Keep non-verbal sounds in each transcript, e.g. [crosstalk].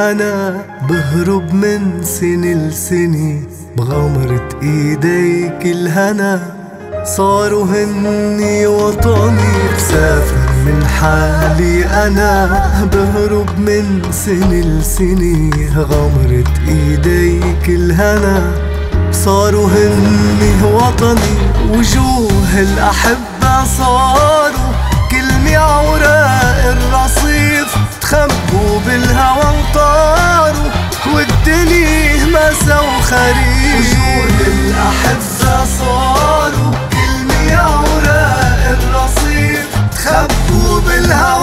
أنا بهرب من سنة لسنة بغمرة إيديك الهنا. صاروا هني وطني بسافر من حالي أنا. بهرب من سنة لسنة غمرة إيديك الهنا. صاروا هني وطني وجوه الأحبة صاروا كلمة عوراق الرصيف تخبوا بالهوى وطاروا والدنيا مسا وخريف. وجوه الأحبة صاروا كلمة عوراق الرصيف. تخبوا بالهوى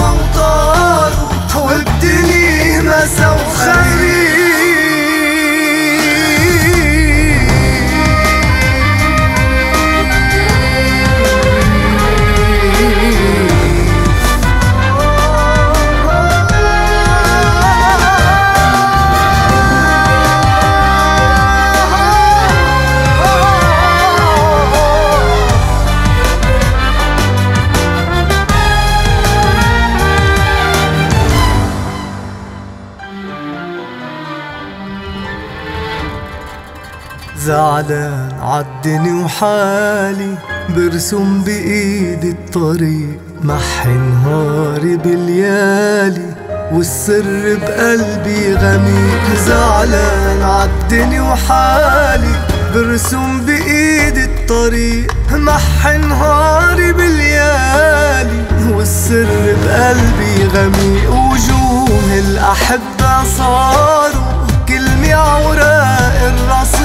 زعلان عالدني وحالي برسم بإيدي الطريق محي نهاري باليالي والسر بقلبي غميق. زعلان عالدني وحالي برسم بإيدي الطريق محي نهاري باليالي والسر بقلبي غميق. وجوه الأحبة صاروا كلمة عوراق الرصيف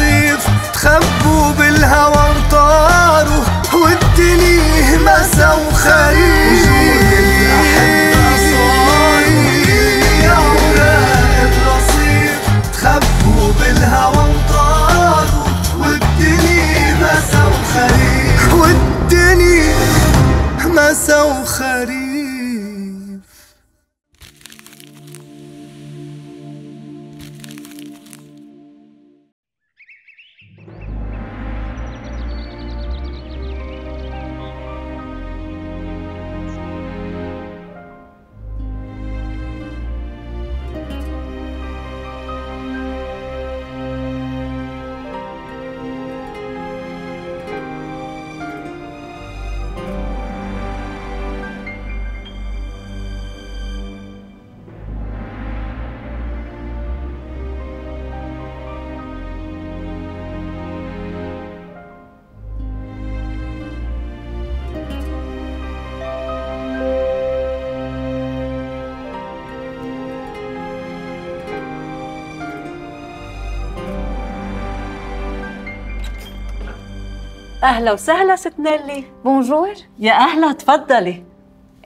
تخبوا بالهوى وطاروا والدنيا مسا وخريف أهلا وسهلا ست نيلي. بونجور يا أهلا تفضلي.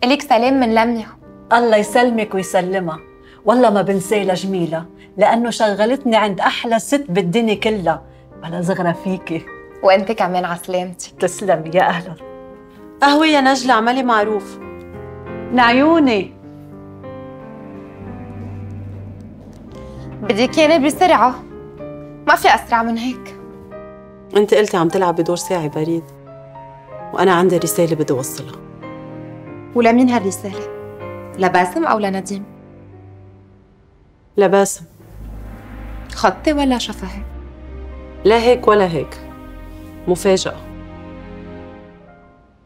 إليك سلام من لميا الله يسلمك ويسلمها. والله ما بنساه لجميلة لأنه شغلتني عند أحلى ست بالدنيا كلها. بلا زغرة فيكي وأنت كمان على سلامتك تسلمي يا أهلا. قهوة يا نجلة اعملي معروف. نعيوني بدك ياني بسرعة. ما في أسرع من هيك. انت قلتي عم تلعبي دور ساعي بريد وأنا عندي رسالة بدي أوصلها ولمين هالرسالة؟ لباسم أو لنديم؟ لباسم خطي ولا شفهي؟ لا هيك ولا هيك مفاجأة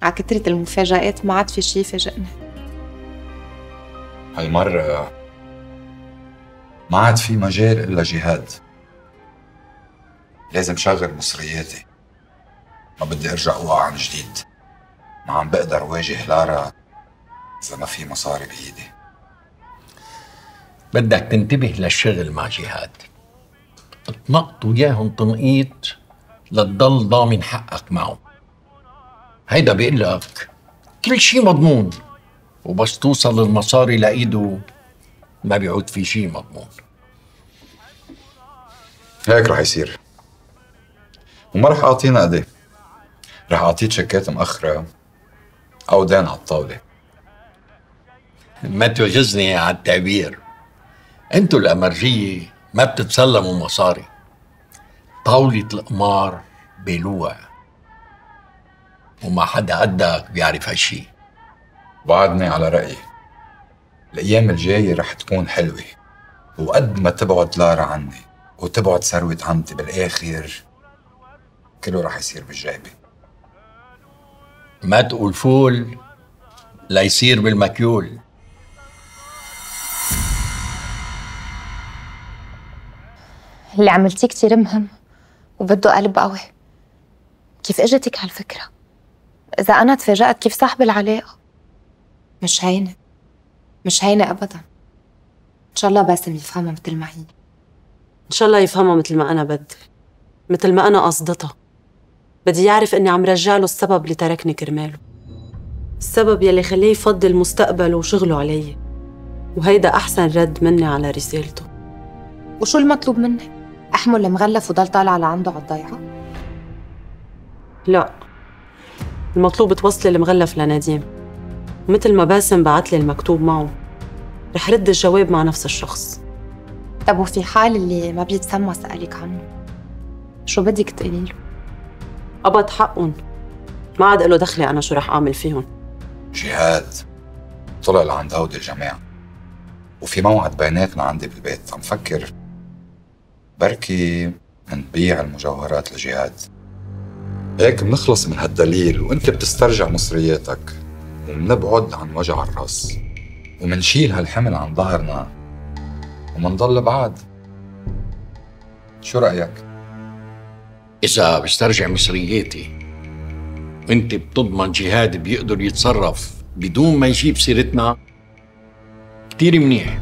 على كترة المفاجآت ما عاد في شي يفاجئنا هالمرة ما عاد في مجال إلا جهاد لازم شغل مصرياتي. ما بدي أرجع أوقع عن جديد. ما عم بقدر واجه لارا إذا ما في مصاري بإيدي. بدك تنتبه للشغل مع جهاد. تنقط وياهم تنقيط لتضل ضامن حقك معهم. هيدا بيقول لك كل شيء مضمون وبس توصل المصاري لإيده ما بيعود في شيء مضمون. هيك رح يصير. وما رح أعطيه نقدي. رح أعطيه تشيكات مأخرة أو دين على الطاولة. ما توجزني على التعبير. أنتوا الأمرجية ما بتتسلموا مصاري. طاولة القمار بلوع وما حدا قدك بيعرف هالشي. وعدني على رأيي. الأيام الجاية رح تكون حلوة. وقد ما تبعد لارا عني وتبعد ثروة عمتي بالآخر كله رح يصير بالجايبة ما تقول فول ليصير بالمكيول اللي عملتيه كتير مهم وبده قلب قوي. كيف اجتك هالفكرة؟ إذا أنا تفاجأت كيف صاحب العلاقة؟ مش هينة. مش هينة أبدا. إن شاء الله باسم يفهمها مثل ما هي. إن شاء الله يفهمها مثل ما أنا بدي. مثل ما أنا قصدتها. بدي يعرف إني عم رجع له السبب اللي تركني كرماله السبب يلي خليه يفضل مستقبله وشغله علي وهيدا أحسن رد مني على رسالته وشو المطلوب مني؟ أحمل المغلف وضل طالعة لعنده على الضيعة؟ لا المطلوب توصلي المغلف لنديم مثل ما باسم بعت لي المكتوب معه رح رد الجواب مع نفس الشخص طب وفي حال اللي ما بيتسمى سألك عنه شو بدك تقولي له؟ قبض حقهم. ما عاد له دخلي أنا شو رح أعمل فيهم. جهاد. طلع لعند هودي الجماعة وفي موعد بيناتنا عندي بالبيت. عم فكر. بركي نبيع المجوهرات لجهاد. هيك بنخلص من هالدليل وانت بتسترجع مصرياتك. ومنبعد عن وجع الرأس. ومنشيل هالحمل عن ظهرنا. ومنضل بعاد شو رأيك؟ إذا بسترجع مصرياتي وأنت بتضمن جهاد بيقدر يتصرف بدون ما يجيب سيرتنا كتير منيح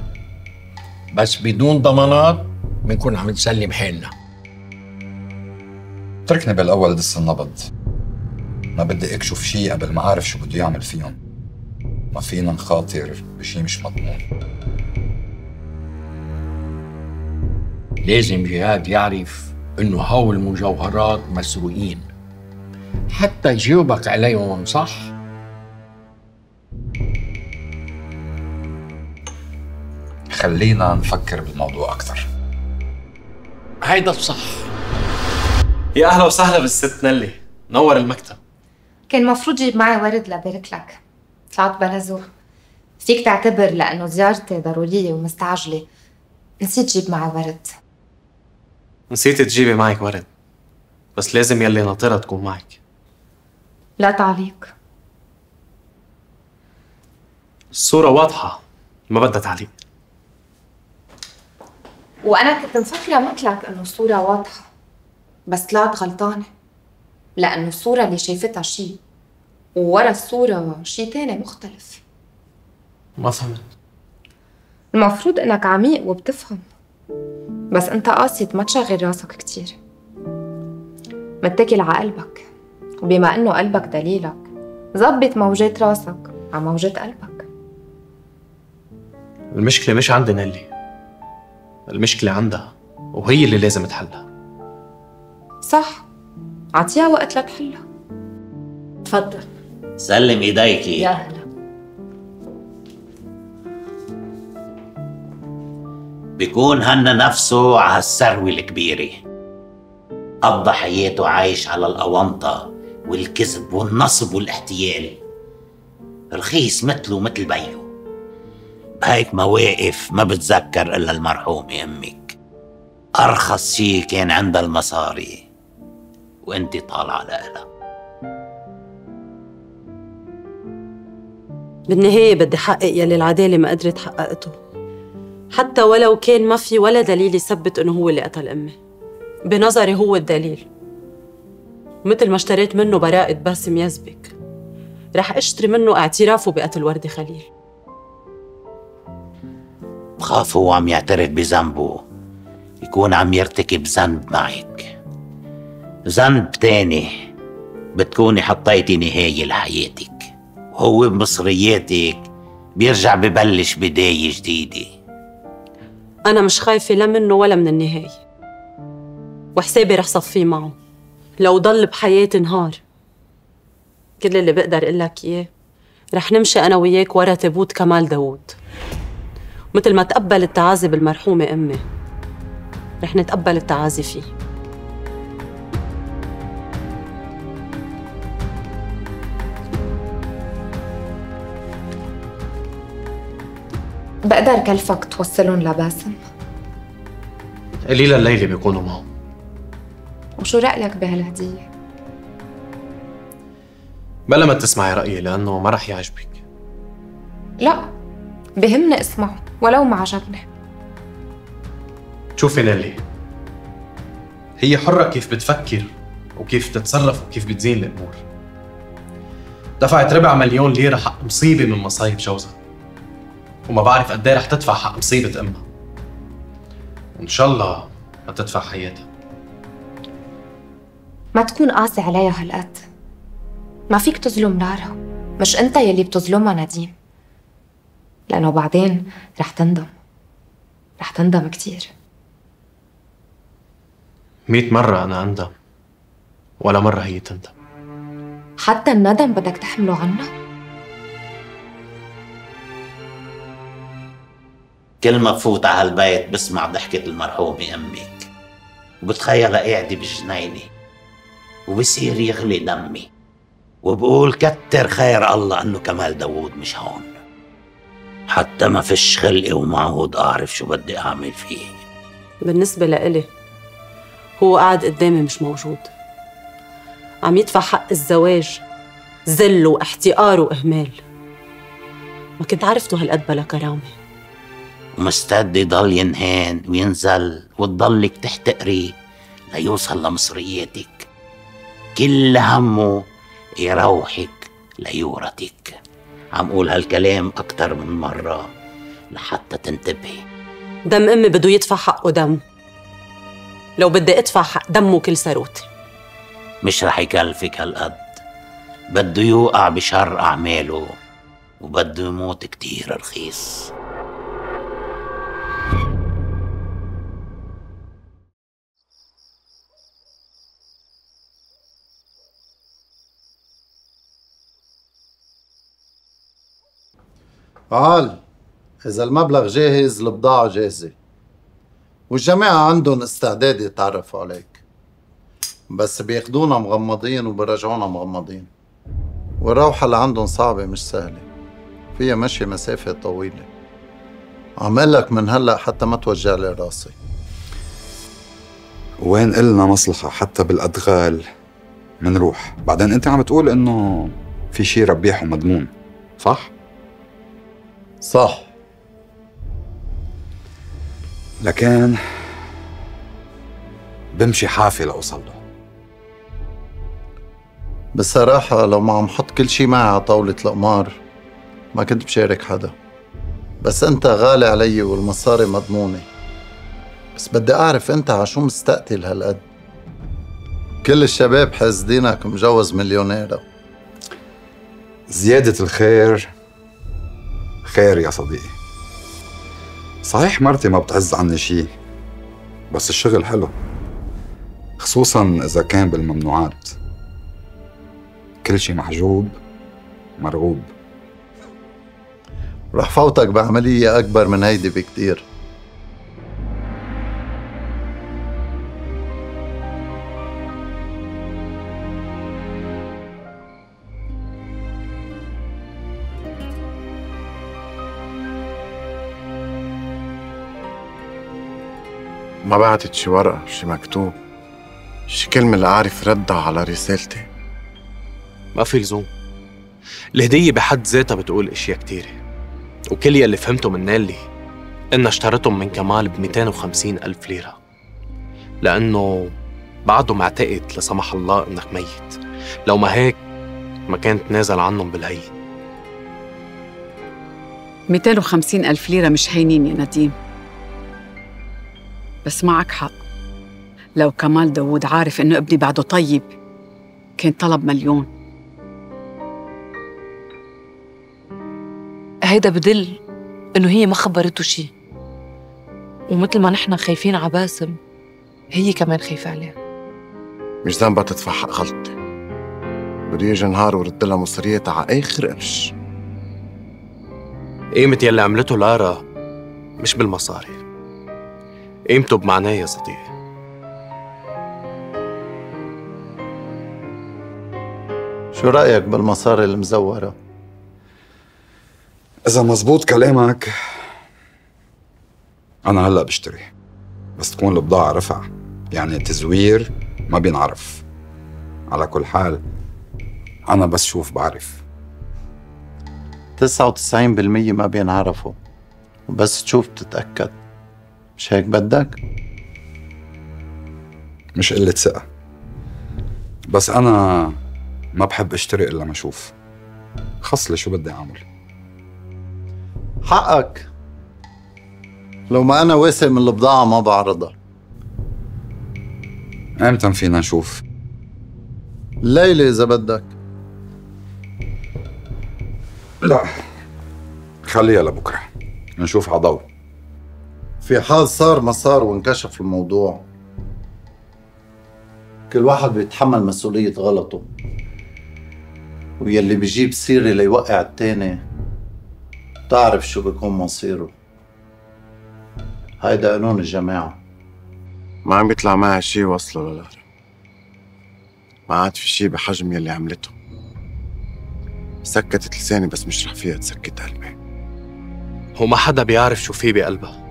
بس بدون ضمانات بنكون عم نسلم حالنا تركني بالأول دس النبض. ما بدي أكشف شي قبل ما أعرف شو بده يعمل فيهم. ما فينا نخاطر بشي مش مضمون. لازم جهاد يعرف إنه هول المجوهرات مسروقين. حتى يجاوبك عليهم صح؟ خلينا نفكر بالموضوع أكثر. هيدا الصح. يا أهلا وسهلا بالست نلي. نور المكتب. كان مفروض جيب معي ورد لبارك لك. طلعت بلا ذوق فيك تعتبر لأنه زيارتي ضرورية ومستعجلة. نسيت جيب معي ورد. نسيت تجيبي معك ورد بس لازم يلي ناطرة تكون معك. لا تعليق. الصورة واضحة ما بدها تعليق. وأنا كنت مفكرة مثلك إنه الصورة واضحة بس طلعت غلطانة لأنه الصورة اللي شايفتها شي وورا الصورة شي تاني مختلف. ما فهمت. المفروض إنك عميق وبتفهم. بس أنت قاصد ما تشغل راسك كتير. متكل على قلبك. وبما إنه قلبك دليلك ظبط موجات راسك على موجات قلبك. المشكلة مش عندي نلي المشكلة عندها وهي اللي لازم تحلها. صح. عطيها وقت لتحلها. تفضل. سلم إيديكي. يا هلا بيكون هن نفسه على الثروة الكبيرة. قضى حياته عايش على الأونطة والكذب والنصب والاحتيال. رخيص مثله مثل بيه بهيك مواقف ما بتذكر إلا المرحومة أمك. أرخص شي كان عندها المصاري. وأنت طالعة لها. بالنهاية بدي حقق يلي العدالة ما قدرت حققته. حتى ولو كان ما في ولا دليل يثبت إنه هو اللي قتل أمي. بنظري هو الدليل. مثل ما اشتريت منه براءة باسم يزبك رح أشتري منه اعترافه بقتل وردي خليل. بخاف هو عم يعترف بذنبه. يكون عم يرتكب ذنب معك. ذنب تاني بتكوني حطيتي نهاية لحياتك. وهو بمصرياتك بيرجع ببلش بداية جديدة. أنا مش خايفة لا منه ولا من النهاية. وحسابي رح صفيه معه. لو ضل بحياتي نهار. كل اللي بقدر أقول لك إياه رح نمشي أنا وياك ورا تابوت كمال داوود. مثل ما تقبل التعازي بالمرحومة أمي رح نتقبل التعازي فيه. بقدر كلفك توصلهم لباسم؟ قليلا الليلة بيكونوا معه. وشو رأيك بهالهدية؟ بلا ما تسمعي رأيي لأنه ما رح يعجبك. لا بهمني اسمعه ولو ما عجبني. شوفي نيلي هي حرة كيف بتفكر وكيف تتصرف وكيف بتزين الأمور. دفعت ربع مليون ليرة حق مصيبة من مصايب جوزها. وما بعرف قد رح تدفع حق مصيبة أمها. وإن شاء الله ما تدفع حياتها. ما تكون قاسي عليها هالقد. ما فيك تظلم لارا مش أنت يلي بتظلمها نديم لأنه بعدين رح تندم. رح تندم كتير. مئة مرة أنا أندم ولا مرة هي تندم. حتى الندم بدك تحمله عنا كل ما بفوت على هالبيت بسمع ضحكة المرحومة أمك وبتخيلها قاعدة بجنينة وبصير يغلي دمي. وبقول كتر خير الله إنه كمال داوود مش هون. حتى ما فيش خلقي ومعهود اعرف شو بدي أعمل فيه. بالنسبة لإلي هو قاعد قدامي مش موجود. عم يدفع حق الزواج ذل واحتقار وإهمال. ما كنت عرفته هالقد بلا كرامة. ومستعد يضل ينهان وينزل وتضلك تحتقري ليوصل لمصرياتك كل همه يروحك ليورتك عم قول هالكلام أكتر من مرة لحتى تنتبهي. دم أمي بده يدفع حقه دم. لو بدي أدفع حق دمه كل ثروتي مش رح يكلفك هالقد. بده يوقع بشر أعماله وبده يموت كتير رخيص. تعال إذا المبلغ جاهز البضاعة جاهزة. والجماعة عندهم استعداد يتعرفوا عليك. بس بياخدونا مغمضين وبرجعونا مغمضين. والروحة اللي عندهم صعبة مش سهلة. فيها مشي مسافة طويلة. عمل لك من هلأ حتى ما توجع لي راسي. وين إلنا مصلحة حتى بالأدغال منروح بعدين أنت عم تقول إنه في شي ربيح ومضمون صح؟ صح. لكن بمشي حافي لأوصل له بصراحة لو ما عم حط كل شي معي على طاولة القمار ما كنت بشارك حدا. بس أنت غالي علي والمصاري مضمونة. بس بدي أعرف أنت على شو مستقتل هالقد. كل الشباب حاسدينك مجوز مليونيرة زيادة الخير خير يا صديقي. صحيح مرتي ما بتعز عني شي بس الشغل حلو خصوصا إذا كان بالممنوعات. كل شي محجوب مرغوب. رح فوتك بعملية أكبر من هيدي بكتير. ما بعتت شي ورقة شي مكتوب شي كلمة اللي عارف ردها على رسالتي. ما في لزوم. الهدية بحد ذاتها بتقول إشياء كتيرة وكل يلي فهمته من نيلي انها اشترتهم من كمال ب 250 ألف ليرة لأنه بعده معتقد لا سمح الله إنك ميت. لو ما هيك ما كانت نازل عنهم بالهي 250 ألف ليرة مش هينين يا نديم. بس معك حق. لو كمال داوود عارف إنه ابني بعده طيب كان طلب مليون. هيدا بدل إنه هي ما خبرته شي. ومثل ما نحن خايفين على باسم هي كمان خايفة عليه. مش ذنبها تدفع حق غلطتي بده يجي نهار ورد لها مصرياتها على آخر قرش. قيمة يلي عملته لارا مش بالمصاري. قيمته بمعناه يا صديقي. شو رأيك بالمصاري المزورة؟ إذا مزبوط كلامك أنا هلأ بشتري. بس تكون البضاعة رفع. يعني تزوير ما بينعرف. على كل حال أنا بس شوف بعرف. 99% ما بينعرفوا. وبس تشوف تتأكد. مش هيك بدك؟ مش قلة ثقة. بس أنا ما بحب أشتري إلا ما أشوف. خصلي شو بدي أعمل. حقك. لو ما أنا واثق من البضاعة ما بعرضها. أمتى فينا نشوف؟ الليلة إذا بدك. لا. خليها لبكرة. نشوف عضو في حال صار ما صار وانكشف الموضوع كل واحد بيتحمل مسؤولية غلطه. ويلي بيجيب سيرة ليوقع التاني بتعرف شو بيكون مصيره. هيدا قانون الجماعة. ما عم بيطلع معها شي وصله للارا ما عاد في شي بحجم يلي عملته. سكتت لساني بس مش رح فيها تسكت قلبي. وما حدا بيعرف شو في بقلبها.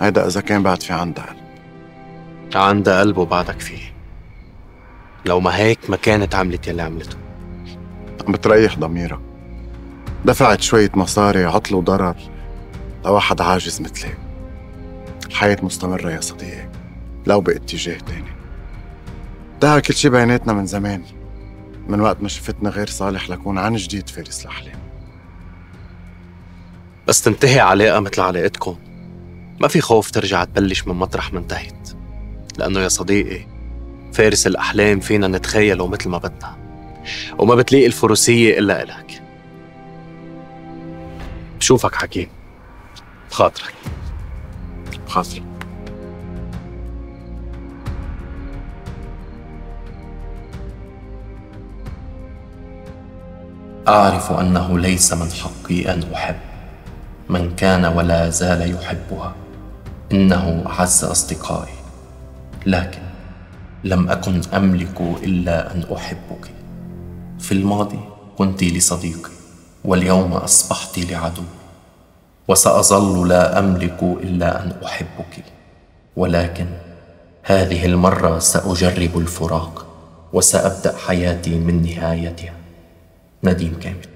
هيدا إذا كان بعد في عندها قلب. عندها قلب وبعدك فيه لو ما هيك ما كانت عملت يلي عملته. عم بتريح ضميرها دفعت شوية مصاري عطل وضرر لواحد عاجز مثلي الحياة مستمرة يا صديقي لو باتجاه تاني. انتهى كل شي بيناتنا من زمان. من وقت ما شفتنا غير صالح لكون عن جديد فارس الأحلام بس تنتهي علاقة مثل علاقتكم. ما في خوف ترجع تبلش من مطرح ما انتهت لأنه يا صديقي فارس الأحلام فينا نتخيله مثل ما بدنا. وما بتلاقي الفروسية إلا إلك. بشوفك حكيم. بخاطرك. بخاطرك. أعرف أنه ليس من حقي أن أحب. من كان ولا زال يحبها. إنه أعز أصدقائي لكن لم أكن أملك إلا أن أحبك. في الماضي كنت لصديقي واليوم أصبحت لعدو وسأظل لا أملك إلا أن أحبك. ولكن هذه المرة سأجرب الفراق وسأبدأ حياتي من نهايتها. نديم كامل.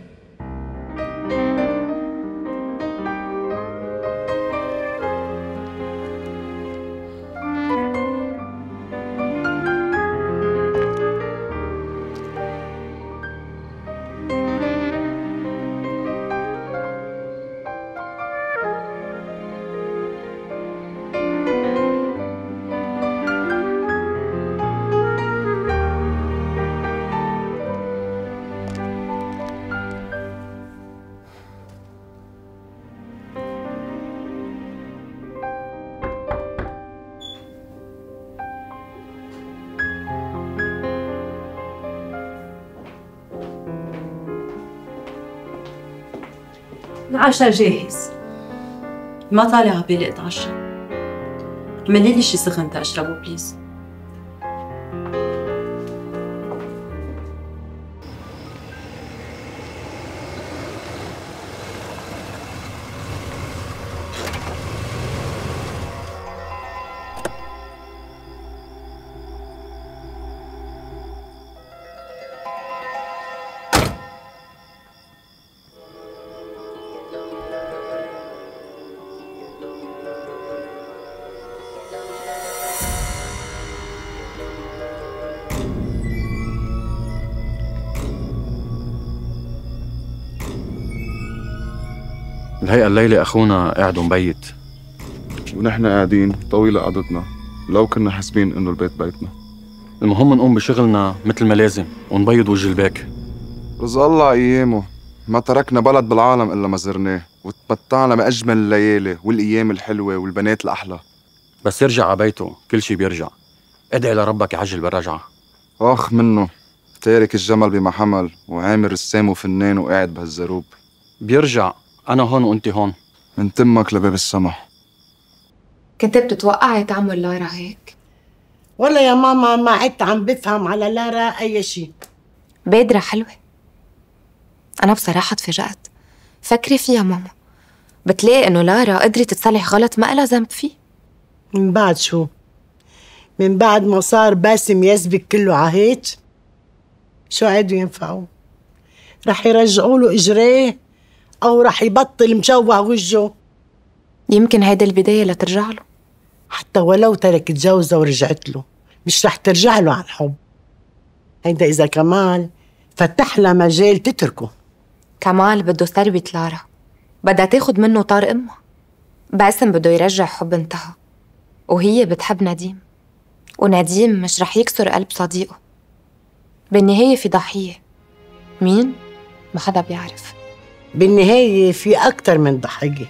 العشاء جاهز. ما طالع على بالي اتعشى اعملي لي شي سخن تاشربه بليز الهيئة الليلة أخونا قاعد مبيت ونحن قاعدين طويلة قعدتنا لو كنا حاسبين إنه البيت بيتنا. المهم نقوم بشغلنا مثل ما لازم ونبيض وجه الباك. رزق الله أيامه. ما تركنا بلد بالعالم إلا ما زرناه وتمتعنا بأجمل الليالي والأيام الحلوة والبنات الأحلى. بس يرجع على بيته كل شي بيرجع. ادعي لربك يعجل بالرجعة. آخ منه تارك الجمل بما حمل وعامر رسام وفنان وقاعد بهالزروب. بيرجع. أنا هون وأنت هون. من تمك لباب السمح. كنت بتتوقعي تعمل لارا هيك؟ والله يا ماما ما عدت عم بفهم على لارا أي شيء بادرة حلوة. أنا بصراحة تفاجأت. فكري فيها ماما. بتلاقي إنه لارا قدرت تصلح غلط ما لها ذنب فيه. من بعد شو؟ من بعد ما صار باسم يسبك كله عهيج شو عادوا ينفعوا؟ رح يرجعوا له اجريه أو رح يبطل مشوه وجهه. يمكن هيدا البداية لترجع له. حتى ولو تركت جوزها ورجعت له مش رح ترجع له عن حب هيدا إذا كمال فتح لها مجال تتركه. كمال بده تربية لارا. بدها تاخد منه طار امها باسم بده يرجع حب انتهى. وهي بتحب نديم. ونديم مش رح يكسر قلب صديقه. بالنهاية في ضحية. مين؟ ما حدا بيعرف. بالنهاية في أكتر من ضحية.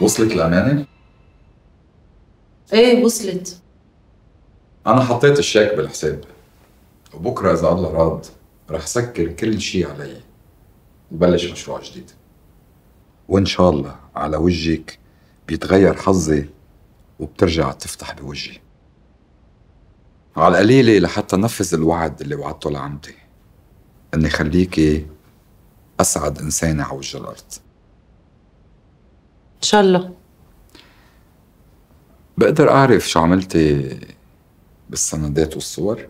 وصلت الأمانة؟ إيه وصلت. أنا حطيت الشيك بالحساب. وبكرة إذا الله راد رح سكر كل شي علي. وبلش مشروع جديد. وإن شاء الله على وجهك بيتغير حظي وبترجع تفتح بوجهي. على القليلة لحتى نفذ الوعد اللي وعدته لعمتي إني خليكي أسعد إنسانة على وجه الأرض. إن شاء الله. بقدر أعرف شو عملتي بالسندات والصور؟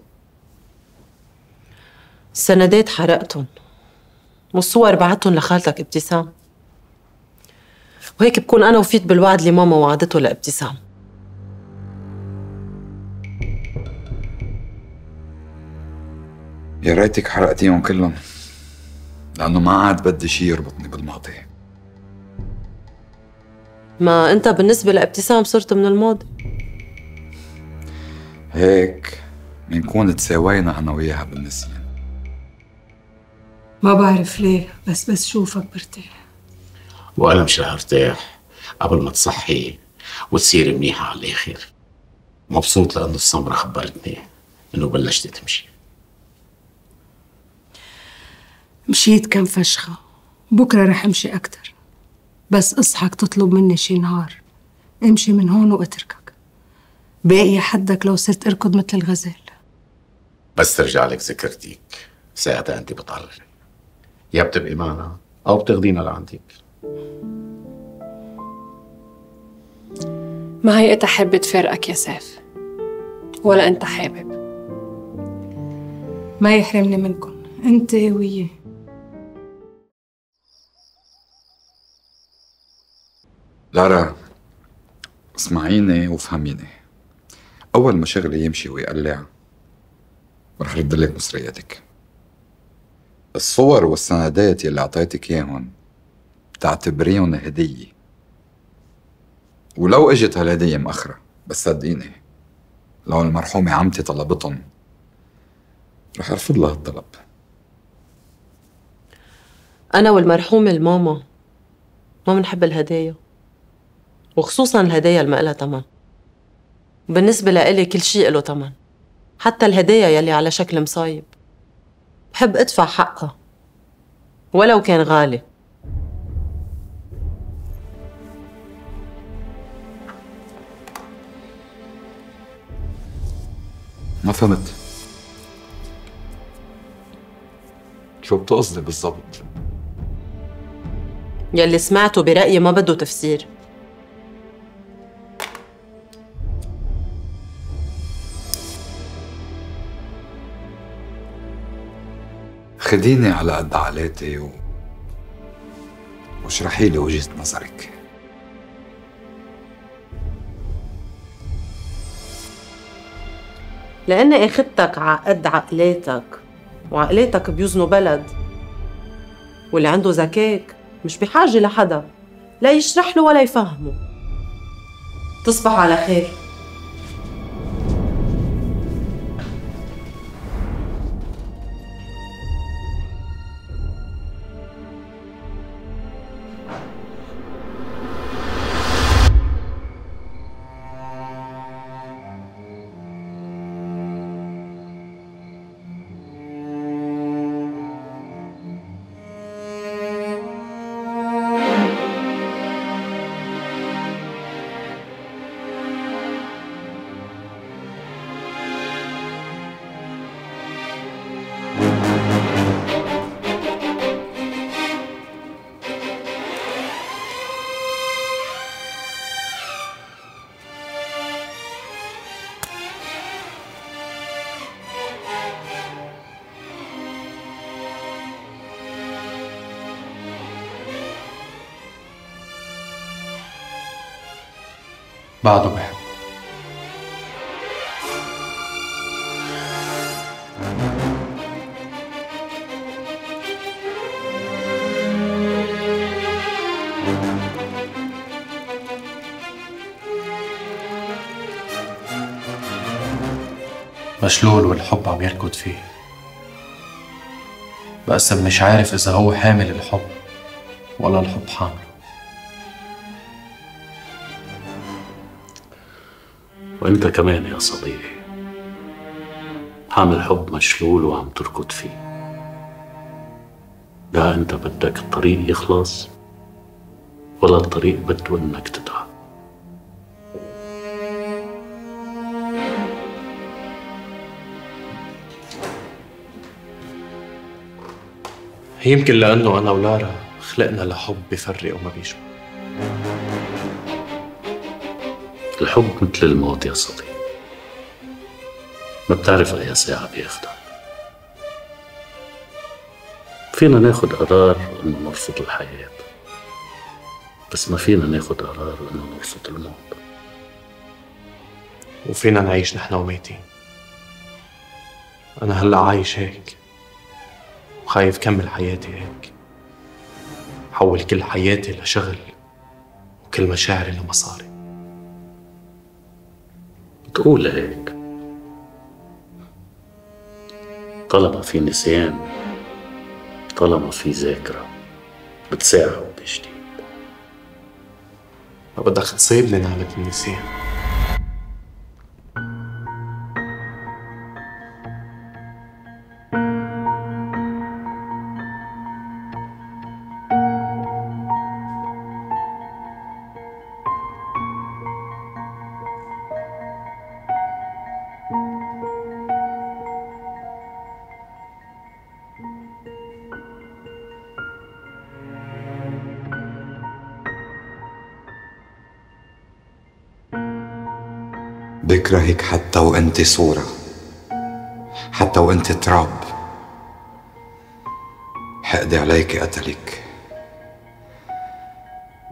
السندات حرقتهم. والصور بعتهم لخالتك ابتسام. وهيك بكون أنا وفيت بالوعد اللي ماما وعدته لابتسام. يا ريتك حرقتيهم كلهم. لأنه ما عاد بدي شي يربطني بالماضي. ما أنت بالنسبة لابتسام صرت من الماضي؟ هيك بنكون تساوينا أنا وياها بالنسيان. ما بعرف ليه بس بس شوفك برتاح. وأنا مش رح ارتاح قبل ما تصحي وتصيري منيحة على الآخر. مبسوط لأنه السمرة خبرتني إنه بلشتي تمشي. مشيت كم فشخة. بكرة رح أمشي أكتر. بس أصحك تطلب مني شي نهار. امشي من هون واتركك. باقي حدك لو صرت أركض مثل الغزال بس ترجع لك ذكرتيك. ساعتها أنت بتقرري يا بتبقي معنا أو بتاخدينا لعندك. ما هي انت حابة تفارقك يا سيف؟ ولا إنت حابب؟ ما يحرمني منكم أنت وياه لارا اسمعيني وفهميني أول ما شغلي يمشي ويقلع رح رد لك مصرياتك. الصور والسندات يلي أعطيتك إياهم بتعتبريهم هدية. ولو إجت هالهدية مأخرة بس صدقيني لو المرحومة عمتي طلبتهم رح أرفض لها الطلب. أنا والمرحومة الماما ما بنحب الهدايا. وخصوصا الهدايا اللي ما لها تمن. بالنسبة لإلي كل شيء له تمن. حتى الهدايا يلي على شكل مصايب. بحب أدفع حقها. ولو كان غالي. ما فهمت. شو بتقصدي بالضبط؟ يلي سمعته برأيي ما بده تفسير. خديني على قد عقلاتي و... واشرحي لي وجهة نظرك. لأني أخدتك على قد عقلاتك وعقلاتك بيوزنوا بلد. واللي عنده ذكاك مش بحاجة لحدا لا يشرح له ولا يفهمه. تصبح على خير. بعده بحب مشلول والحب عم يركض فيه. بس مش عارف إذا هو حامل الحب ولا الحب حامله. وأنت كمان يا صديقي. حامل حب مشلول وعم تركض فيه. لا أنت بدك الطريق يخلص ولا الطريق بده إنك تتعب. يمكن لأنه أنا ولارا خلقنا لحب بفرق وما بيجمع الحب مثل الموت يا صديقي. ما بتعرف أي ساعة بياخدك فينا ناخد قرار إنه نرفض الحياة. بس ما فينا ناخد قرار إنه نرفض الموت. وفينا نعيش نحن وميتين. أنا هلأ عايش هيك. وخايف كمل حياتي هيك. حول كل حياتي لشغل وكل مشاعري لمصاري. تقول هيك. طالما في نسيان طالما في ذاكرة بتساعد وبيجدي ما بدك تصيبني نعمة النسيان. بكرهك حتى وأنت صورة حتى وأنت تراب. حقدي عليك قتلك.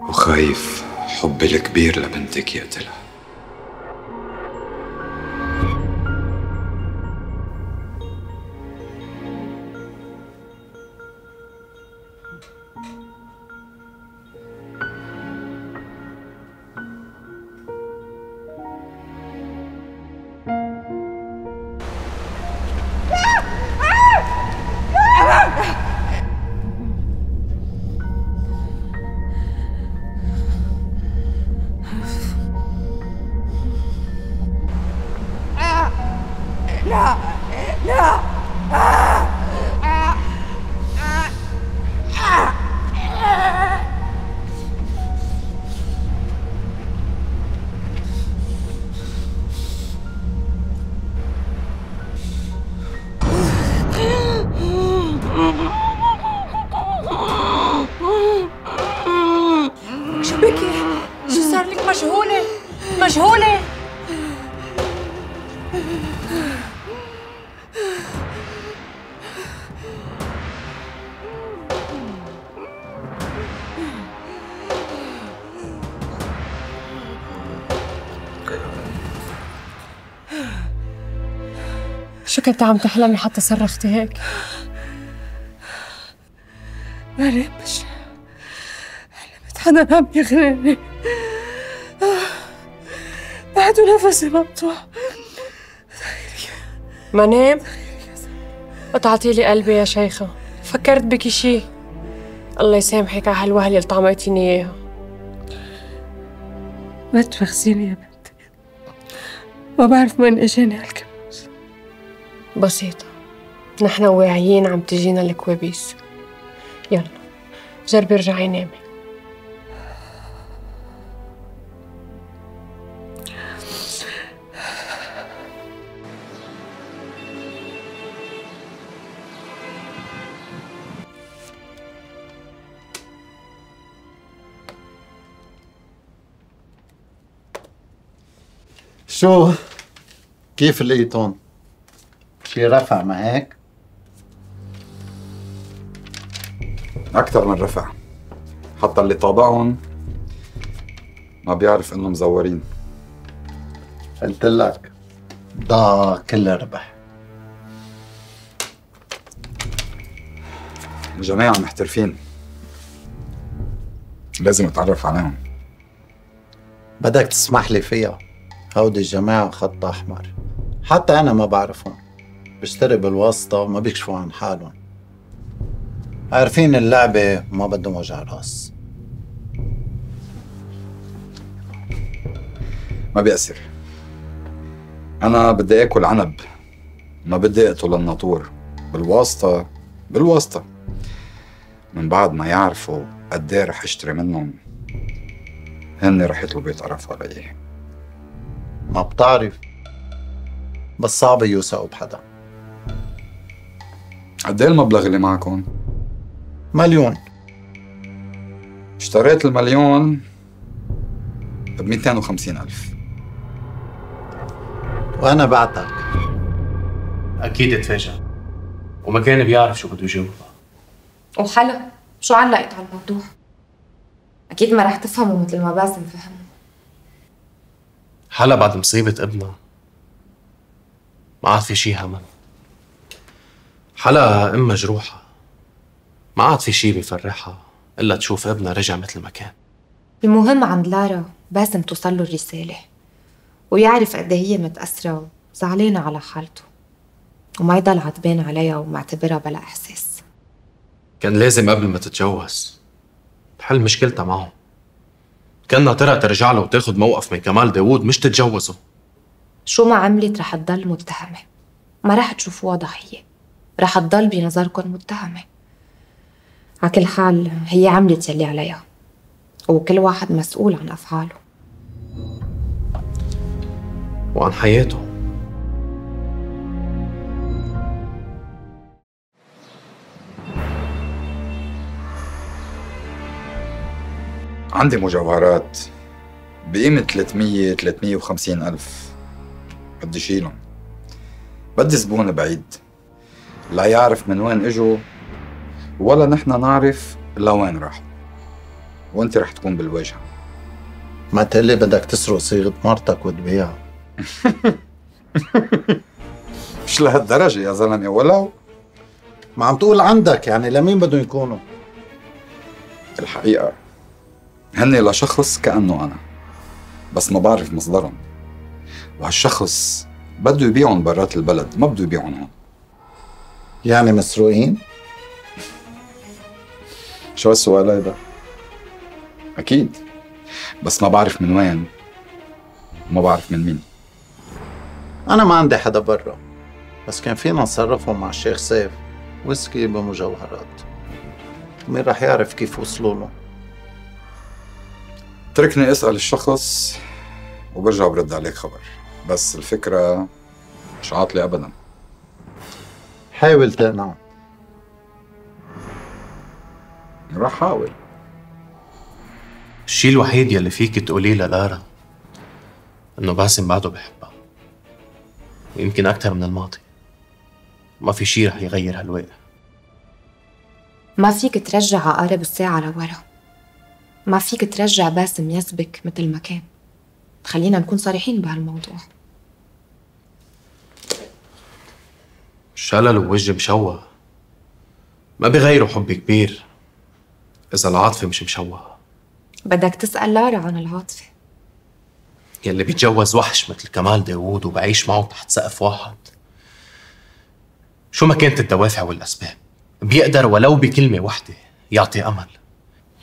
وخايف حبي الكبير لبنتك يقتلها. كنت عم تحلمي حتى صرختي هيك؟ ما نمش حلمت حدا عم يغرقني بعده نفسي مقطوع ما نام؟ قطعتي لي قلبي يا شيخة. فكرت بكي شي. الله يسامحك على هالوهلة اللي طعمتيني إياها. ما تفخسيني يا بنتي. ما بعرف وين إجاني هالكابوس بسيطة. نحن واعيين عم تجينا الكوابيس. يلا جربي ارجعي نامي شو؟ كيف لقيتهم؟ شي رفع ما هيك؟ أكثر من رفع. حتى اللي طابعهم ما بيعرف إنه مزورين. قلت لك ضاع كل ربح. الجماعة محترفين. لازم أتعرف عليهم. بدك تسمح لي فيها؟ هودي الجماعة خط أحمر. حتى أنا ما بعرفهم. بيشتري بالواسطة وما بيكشفوا عن حالهم. عارفين اللعبة وما بدهم وجع راس ما بيأثر أنا بدي آكل عنب. ما بدي أقتل الناطور. بالواسطة بالواسطة. من بعد ما يعرفوا قد إيه رح أشتري منهم. هن رح يطلبوا يتعرفوا علي. ما بتعرف. بس صعب يوثقوا بحدا. قد إيه المبلغ اللي معكم؟ مليون. اشتريت المليون ب 250 ألف. وأنا بعتك أكيد اتفاجأ وما كان بيعرف شو بده يجاوب. وحلا شو علقت على الموضوع؟ أكيد ما رح تفهموا مثل ما باسم فهم. حلا بعد مصيبة ابنها ما عاد في شي همها حلا ام مجروحة ما عاد في شي بيفرحها إلا تشوف ابنها رجع مثل ما كان. المهم عند لارا باسم توصل له الرسالة ويعرف قد إيه هي متأثرة وزعلانة على حالته وما يضل عتبان عليها ومعتبرها بلا إحساس. كان لازم قبل ما تتجوز تحل مشكلتها معه كأنها طرق ترجع له وتاخد موقف من كمال داوود مش تتجوزه. شو ما عملت رح تضل متهمة. ما رح تشوفوها ضحية رح تضل بنظركم متهمة. على كل حال هي عملت يلي عليها وكل واحد مسؤول عن أفعاله. وعن حياته. عندي مجوهرات بقيمة 300 350 ألف. بدي شيلهم. بدي زبون بعيد. لا يعرف من وين اجوا ولا نحن نعرف لوين راحوا. وانت رح تكون بالواجهة ما تقلي بدك تسرق صيغة مرتك وتبيعها. [laughs] مش لهالدرجة يا زلمة ولو ما عم تقول عندك يعني لمين بدهم يكونوا؟ الحقيقة هن لشخص كأنه أنا. بس ما بعرف مصدرهم. وهالشخص بده يبيعهم برات البلد ما بده يبيعهم هون. يعني مسروقين؟ شو هالسؤال هيدا؟ أكيد. بس ما بعرف من وين. وما بعرف من مين. أنا ما عندي حدا برا. بس كان فينا نتصرفهم مع الشيخ سيف. ويسكي بمجوهرات. مين رح يعرف كيف وصلوا له؟ تركني أسأل الشخص وبرجع برد عليك خبر. بس الفكرة مش عاطلة أبدا. حاول تقنعه رح حاول. الشي الوحيد يلي فيك تقوليه للارا إنه باسم بعده بحبها ويمكن أكثر من الماضي. ما في شي رح يغير هالواقع ما فيك ترجع عقارب الساعة لورا. ما فيك ترجع باسم يسبك مثل ما كان. خلينا نكون صريحين بهالموضوع. شلل ووجه مشوه. ما بغيروا حب كبير. إذا العاطفة مش مشوهة بدك تسأل لارا عن العاطفة. يلي بيتجوز وحش مثل كمال داوود وبعيش معه تحت سقف واحد. شو ما كانت الدوافع والأسباب. بيقدر ولو بكلمة وحدة يعطي أمل.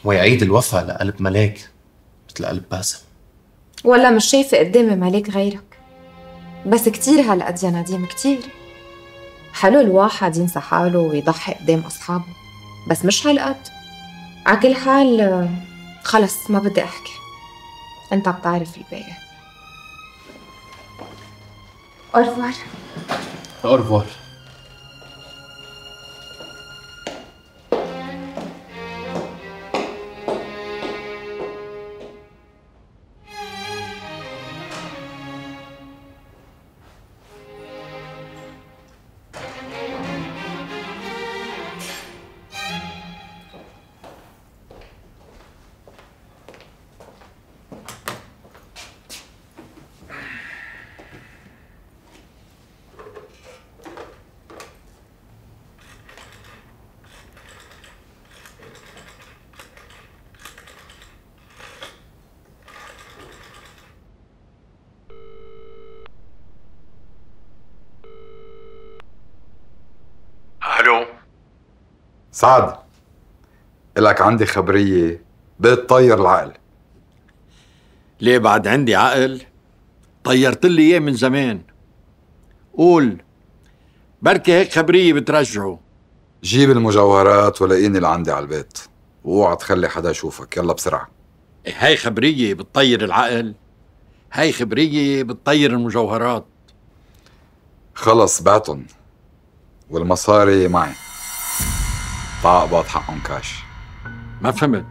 ويعيد الوفا لقلب ملاك مثل قلب باسم. ولا مش شايفة قدامي ملاك غيرك. بس كتير هالقد يا نديم كتير. حلو الواحد ينسى حاله ويضحي قدام أصحابه؟ بس مش هالقد. على كل حال خلص ما بدي أحكي. أنت بتعرف الباقي. أورفوار أورفوار سعد لك عندي خبرية بتطير العقل. ليه بعد عندي عقل؟ طيرت لي إياه من زمان. قول بركي هيك خبرية بترجعه. جيب المجوهرات ولاقيني اللي عندي على البيت. واوعى تخلي حدا يشوفك. يلا بسرعة. إيه هاي خبرية بتطير العقل. هاي خبرية بتطير المجوهرات. خلص بعتن. والمصاري معي. تعا اقبض حقهم كاش ما فهمت.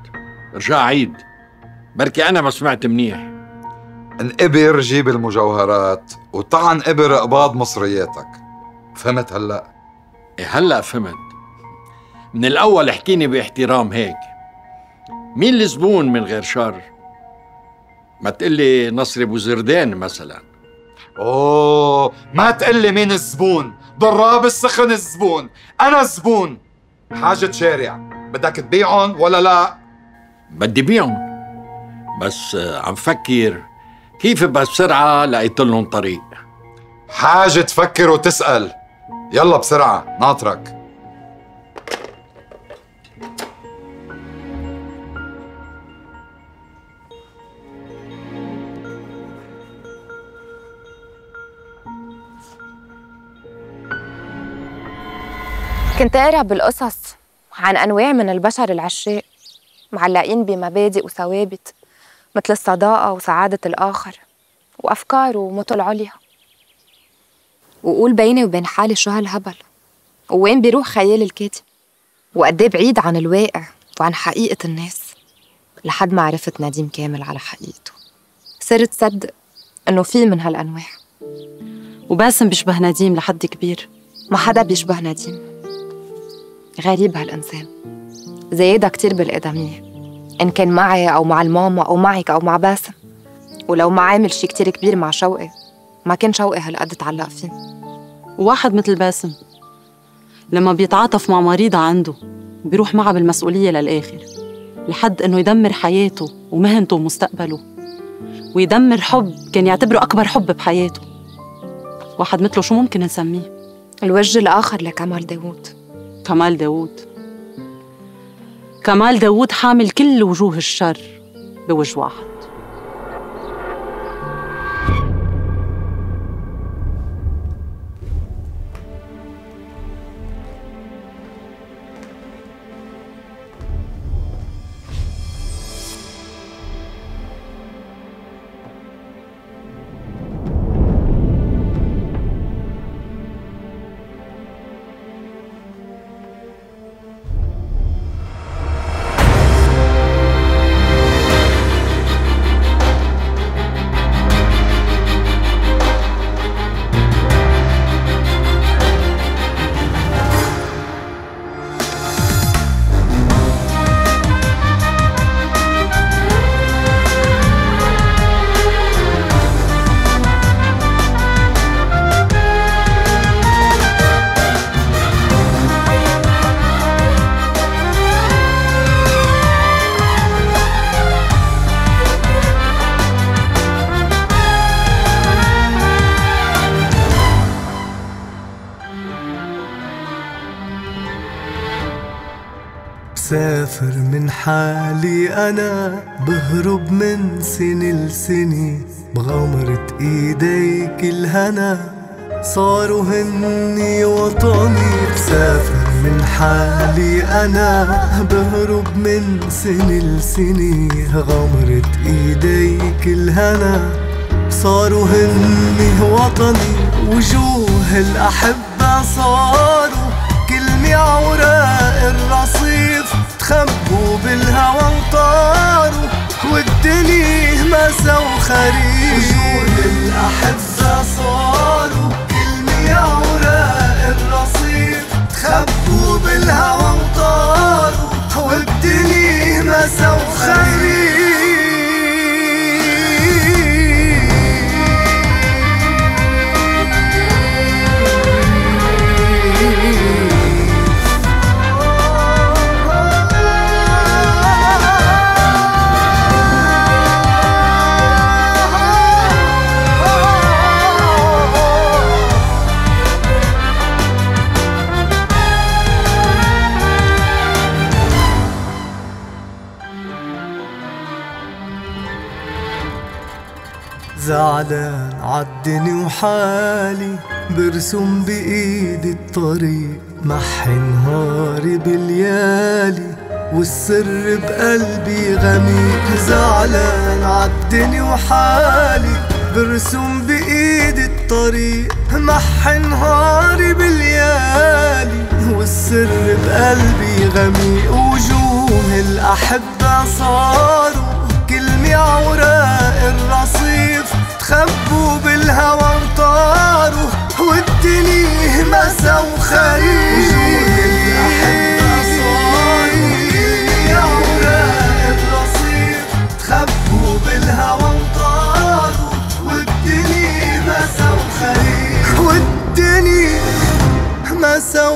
ارجع عيد. بركي أنا ما سمعت منيح. انقبر جيب المجوهرات وتعا انقبر اقباض مصرياتك. فهمت هلا؟ إيه هلا فهمت. من الأول احكيني باحترام هيك. مين الزبون من غير شر؟ ما تقلي نصر أبو زردان مثلا. أوه ما تقلي مين الزبون ضراب السخن الزبون أنا الزبون حاجة شارع. بدك تبيعهم ولا لا؟ بدي بيعهم. بس آه، عم فكر كيف بسرعة لقيت لهم طريق. حاجة تفكر وتسأل. يلا بسرعة ناطرك. كنت قارع بالقصص عن أنواع من البشر العشاق معلقين بمبادئ وثوابت مثل الصداقة وسعادة الآخر وأفكار ومثل عليا. وقول بيني وبين حالي شو هالهبل؟ ووين بيروح خيال الكاتب؟ وقد إيه بعيد عن الواقع وعن حقيقة الناس؟ لحد ما عرفت نديم كامل على حقيقته. صرت صدق إنه في من هالأنواع. وباسم بيشبه نديم لحد كبير. ما حدا بيشبه نديم. غريب هالإنسان. زيادة كتير بالآدمية. إن كان معي أو مع الماما أو معك أو مع باسم. ولو ما عامل شي كتير كبير مع شوقي ما كان شوقي هالقد تعلق فيه. وواحد مثل باسم لما بيتعاطف مع مريضة عنده بيروح معها بالمسؤولية للآخر لحد إنه يدمر حياته ومهنته ومستقبله. ويدمر حب كان يعتبره أكبر حب بحياته. واحد مثله شو ممكن نسميه؟ الوجه الآخر لكمال داوود. كمال داوود. كمال داوود حامل كل وجوه الشر بوجه واحد. مسافر من حالي أنا بهرب من سنة لسنة بغمرة إيديك الهنا صاروا هني وطني. مسافر من حالي أنا بهرب من سنة لسنة غمرة إيديك الهنا صاروا هني وطني. وجوه الأحبة صاروا كلمة عوراق الرصيف. تخبوا بالهوى وطاروا والدنيا مسا وخريف. وجوه الأحبة صاروا عوراق الرصيف. تخبوا بالهوى والدنيا وخريف. زعلان عالدني وحالي برسم بإيدي الطريق محي نهاري باليالي والسر بقلبي غميق. زعلان عالدني وحالي برسم بإيدي الطريق محي نهاري باليالي والسر بقلبي غميق. وجوه الأحبة صاروا كلمة عوراق الرصيف تخبوا بالهوى وطاروا والدنيا مسا بالهوى وطاروا والدنيا مسا وخريف والدنيا مسا